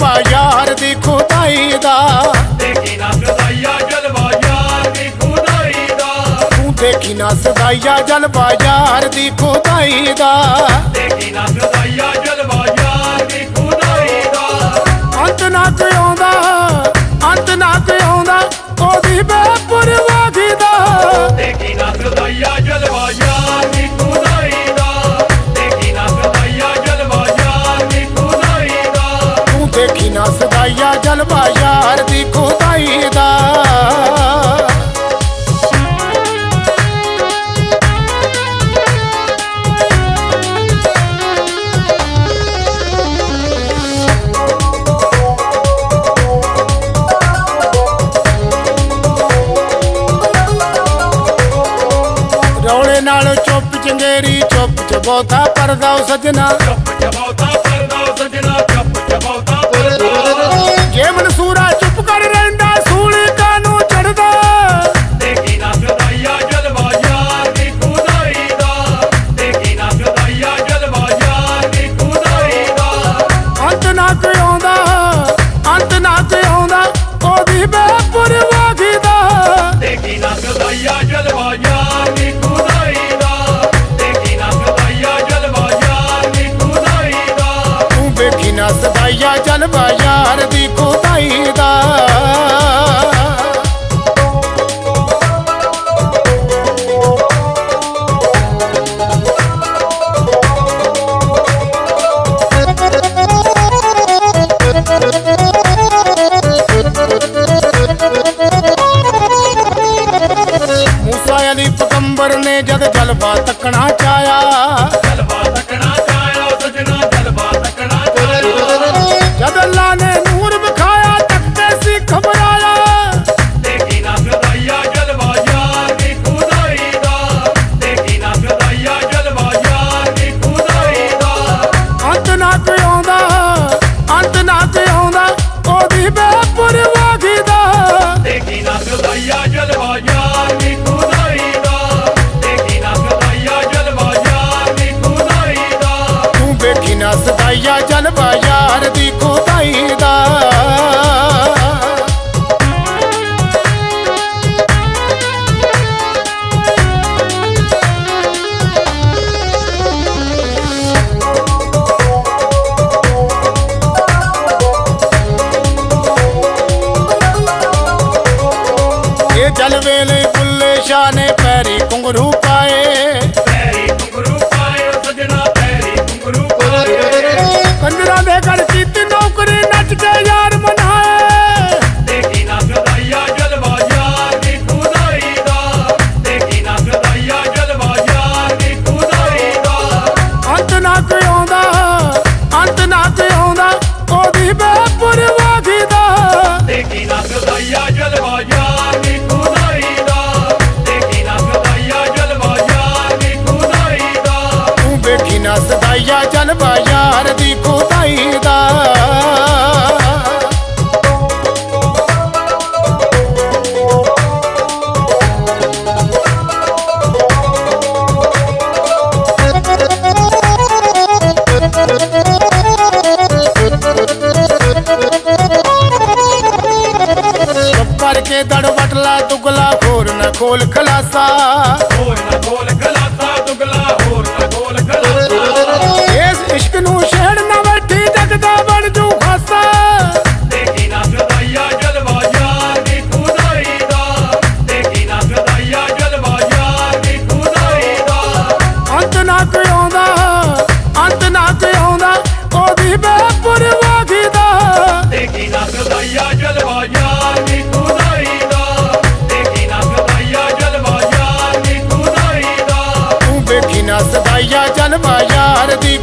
ਜਲਵਾ ਯਾਰ ਦੀ ਖੁਦਾਈ ਦਾ। ਤੂੰ ਦੇਖੀ ਨਾ ਸਦਾਈਆ ਜਲਵਾ ਯਾਰ ਦੀ ਖੁਦਾਈ ਦਾ। ਖੁਦਾਈ ਦਾ। ਅੰਤ ਨਾ ਕੋਈ ਆਉਂਦਾ ਉਹਦੀ ਬੇਪਰਵਾਹੀ ਦਾ। ਦੇਖੀ ਨਾ ਸਦਾਈਆ ਜਲਵਾ जलवा यार दी खुदाई दा ਰੌਲੇ ਨਾਲ ਚੁੱਪ ਚੰਗੇਰੀ ਚੁੱਪ ਚਬੋਤਾ ਪਰਦਾ ਸਜਣਾ ਚੁੱਪ ਚਬੋਤਾ ਪਰਦਾ ਸਜਣਾ ਜਲਵਾ ਤੱਕਣਾ ਚਾਇਆ। ਜਲਵਾ ਇਹ ਜਲਵੇ ਲਈ ਬੁੱਲੇ ਸ਼ਾਹ ਨੇ ਪੈਰੀ ਘੁੰਗਰੂ ਪਾਏ। ਜਲਵਾ ਯਾਰ ਦੀ ਖੁਦਾਈ ਦਾ। ਕਰਕੇ ਦੜਵਟਲਾ ਦੁਗਲਾ ਖੋਰ ਨਾ ਖੋਲ ਖਲਾਸਾ। ਖੋਲ ਨਾ ਖੋਲ ti